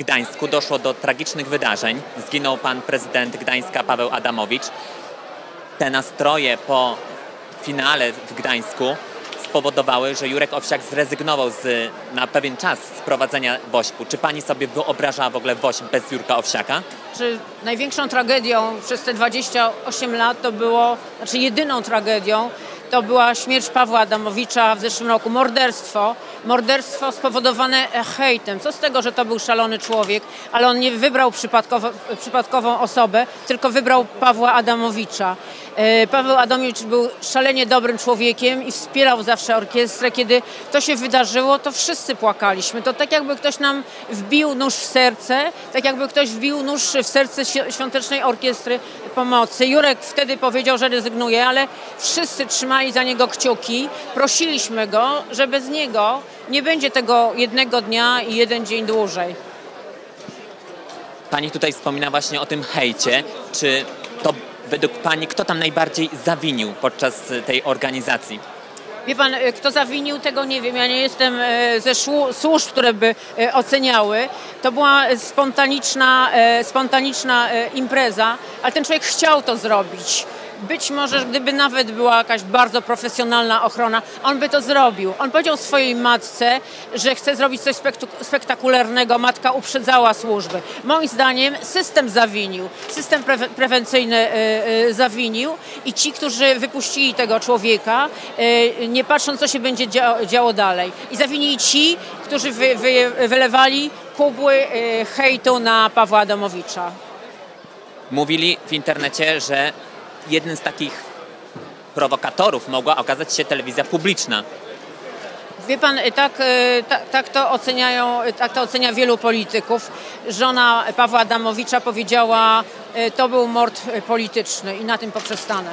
Gdańsku doszło do tragicznych wydarzeń. Zginął pan prezydent Gdańska Paweł Adamowicz. Te nastroje po finale w Gdańsku spowodowały, że Jurek Owsiak zrezygnował z, na pewien czas z prowadzenia WOŚP-u. Czy pani sobie wyobrażała w ogóle WOŚP bez Jurka Owsiaka? Czy największą tragedią przez te 28 lat to było, znaczy jedyną tragedią, to była śmierć Pawła Adamowicza w zeszłym roku, morderstwo. Morderstwo spowodowane hejtem. Co z tego, że to był szalony człowiek, ale on nie wybrał przypadkowo, przypadkową osobę, tylko wybrał Pawła Adamowicza. E, Paweł Adamowicz był szalenie dobrym człowiekiem i wspierał zawsze orkiestrę. Kiedy to się wydarzyło, to wszyscy płakaliśmy. To tak jakby ktoś nam wbił nóż w serce, tak jakby ktoś wbił nóż w serce Świątecznej Orkiestry Pomocy. Jurek wtedy powiedział, że rezygnuje, ale wszyscy trzymali za niego kciuki. Prosiliśmy go, że bez niego nie będzie tego jednego dnia i jeden dzień dłużej. Pani tutaj wspomina właśnie o tym hejcie. Czy to według Pani kto tam najbardziej zawinił podczas tej organizacji? Wie pan, e, kto zawinił, tego nie wiem. Ja nie jestem e, ze służb, które by oceniały. To była spontaniczna, spontaniczna impreza, ale ten człowiek chciał to zrobić. Być może, gdyby nawet była jakaś bardzo profesjonalna ochrona, on by to zrobił. On powiedział swojej matce, że chce zrobić coś spektakularnego. Matka uprzedzała służby. Moim zdaniem system zawinił, system pre prewencyjny y, y, zawinił i ci, którzy wypuścili tego człowieka, y, nie patrząc, co się będzie działo dalej. I zawinili ci, którzy wy, wy, wylewali kubły hejtu na Pawła Adamowicza. Mówili w internecie, że jednym z takich prowokatorów mogła okazać się telewizja publiczna. Wie pan, tak, tak, tak, to oceniają, tak to ocenia wielu polityków. Żona Pawła Adamowicza powiedziała, to był mord polityczny i na tym poprzestanę.